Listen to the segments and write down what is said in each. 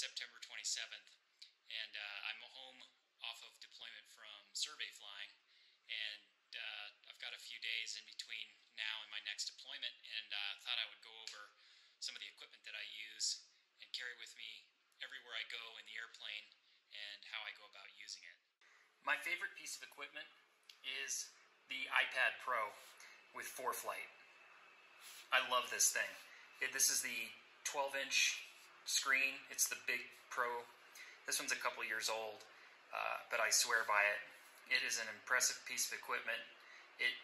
September 27th, and uh, I'm home off of deployment from survey flying, and uh, I've got a few days in between now and my next deployment, and uh, thought I would go over some of the equipment that I use and carry with me everywhere I go in the airplane and how I go about using it. My favorite piece of equipment is the iPad Pro with ForeFlight. I love this thing. This is the 12 inch screen, it's the big Pro. This one's a couple years old, uh, but I swear by it. It is an impressive piece of equipment. It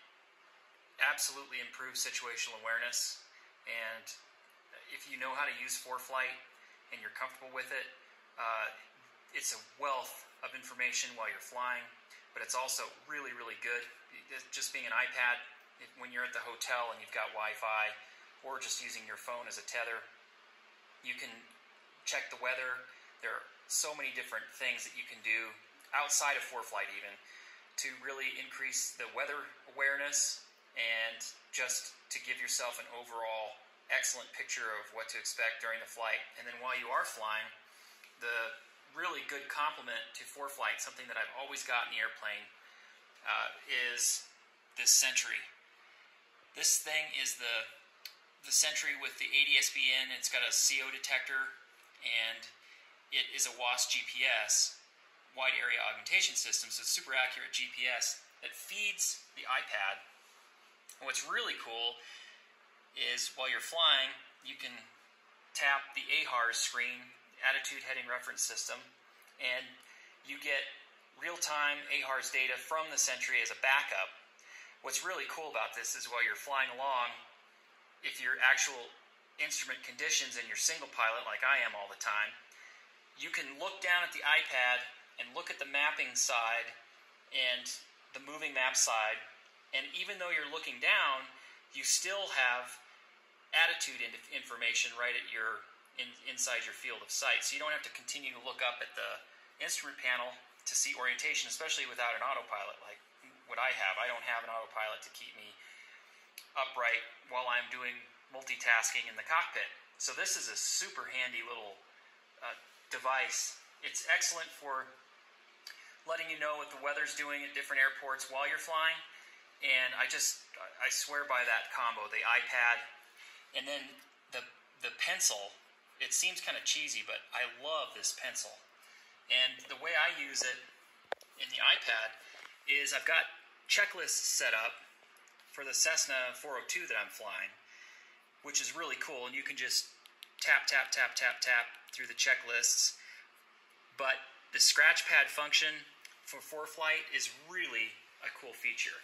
absolutely improves situational awareness, and if you know how to use ForeFlight and you're comfortable with it, uh, it's a wealth of information while you're flying, but it's also really, really good. Just being an iPad, when you're at the hotel and you've got Wi-Fi, or just using your phone as a tether, you can check the weather. There are so many different things that you can do outside of ForeFlight even to really increase the weather awareness and just to give yourself an overall excellent picture of what to expect during the flight. And then while you are flying, the really good complement to ForeFlight, something that I've always got in the airplane, uh, is this Sentry. This thing is the the Sentry with the ADS-B in. It's got a CO detector, and it is a WAAS GPS, wide area augmentation system. So it's super accurate GPS that feeds the iPad. And what's really cool is while you're flying, you can tap the AHRS screen attitude heading reference system, and you get real time AHRS data from the Sentry as a backup. What's really cool about this is while you're flying along, if your actual instrument conditions and you're single pilot, like I am all the time, you can look down at the iPad and look at the mapping side and the moving map side, and even though you're looking down, you still have attitude information right at your in, inside your field of sight. So you don't have to continue to look up at the instrument panel to see orientation, especially without an autopilot like what I have. I don't have an autopilot to keep me upright while I'm doing multitasking in the cockpit. So this is a super handy little uh, device. It's excellent for letting you know what the weather's doing at different airports while you're flying. And I just, I swear by that combo, the iPad and then the, the pencil it seems kind of cheesy, but I love this pencil. And the way I use it in the iPad is I've got checklists set up for the Cessna 402 that I'm flying, which is really cool. And you can just tap, tap, tap, tap, tap through the checklists. But the scratch pad function for ForeFlight is really a cool feature.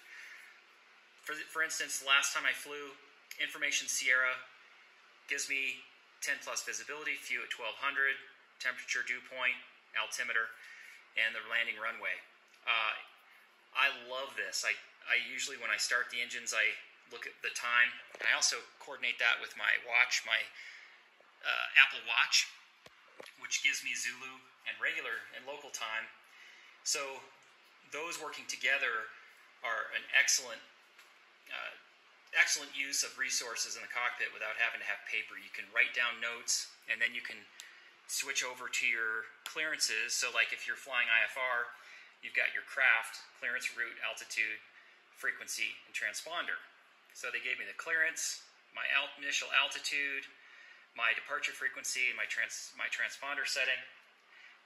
For, for instance, the last time I flew, Information Sierra gives me 10 plus visibility, FEW at 1200, temperature dew point, altimeter, and the landing runway. Uh, I love this. I, I usually, when I start the engines, I look at the time. And I also coordinate that with my watch, my uh, Apple Watch, which gives me Zulu and regular and local time. So those working together are an excellent uh, excellent use of resources in the cockpit without having to have paper. You can write down notes and then you can switch over to your clearances. So, like if you're flying IFR, you've got your craft, clearance, route, altitude, frequency, and transponder. So, they gave me the clearance, my alt- initial altitude, my departure frequency, my, trans- my transponder setting.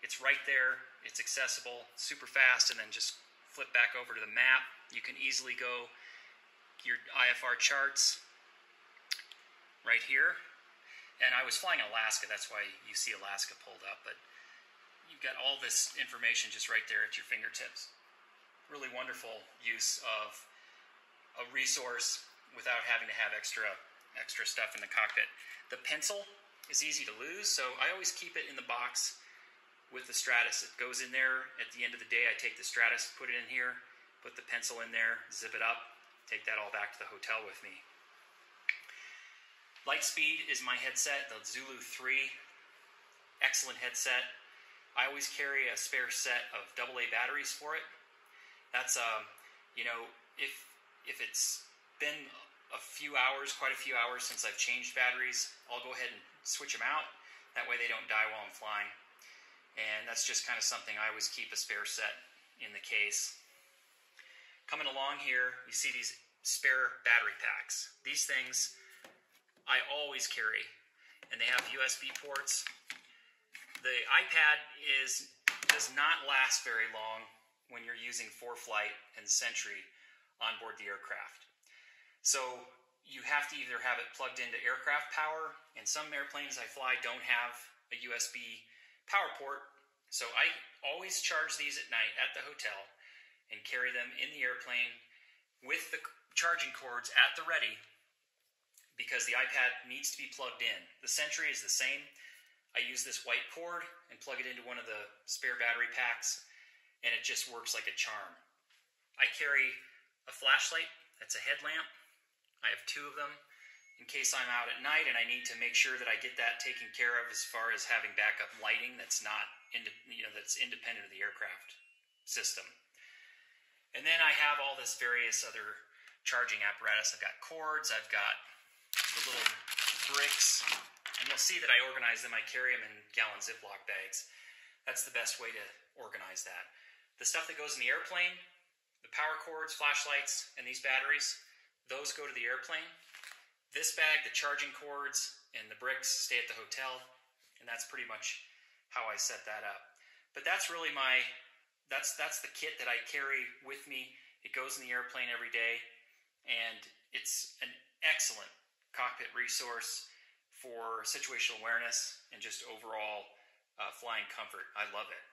It's right there, it's accessible, super fast, and then just flip back over to the map. You can easily go your IFR charts right here. And I was flying Alaska, that's why you see Alaska pulled up, but you've got all this information just right there at your fingertips. Really wonderful use of a resource without having to have extra extra stuff in the cockpit. The pencil is easy to lose, so I always keep it in the box with the Stratus. It goes in there at the end of the day. I take the Stratus, put it in here, put the pencil in there, zip it up, take that all back to the hotel with me. Lightspeed is my headset, the Zulu 3. Excellent headset. I always carry a spare set of AA batteries for it. That's um, you know, if if it's been a few hours, quite a few hours since I've changed batteries, I'll go ahead and switch them out. That way they don't die while I'm flying. And that's just kind of something I always keep a spare set in the case. Coming along here, you see these spare battery packs. These things I always carry, and they have USB ports. The iPad is does not last very long when you're using ForeFlight and Sentry on board the aircraft. So you have to either have it plugged into aircraft power, and some airplanes I fly don't have a USB power port. So I always charge these at night at the hotel and carry them in the airplane with the charging cords at the ready because the iPad needs to be plugged in. The Sentry is the same. I use this white cord and plug it into one of the spare battery packs, and it just works like a charm. I carry a flashlight that's a headlamp I have two of them in case I'm out at night and I need to make sure that I get that taken care of as far as having backup lighting that's not you know that's independent of the aircraft system. And then I have all this various other charging apparatus. I've got cords, I've got the little bricks, and you'll see that I organize them. I carry them in gallon Ziploc bags. That's the best way to organize that. The stuff that goes in the airplane, the power cords, flashlights, and these batteries, those go to the airplane. This bag, the charging cords, and the bricks stay at the hotel, and that's pretty much how I set that up. But that's really my that's that's the kit that I carry with me. It goes in the airplane every day, and it's an excellent cockpit resource for situational awareness and just overall uh, flying comfort. I love it.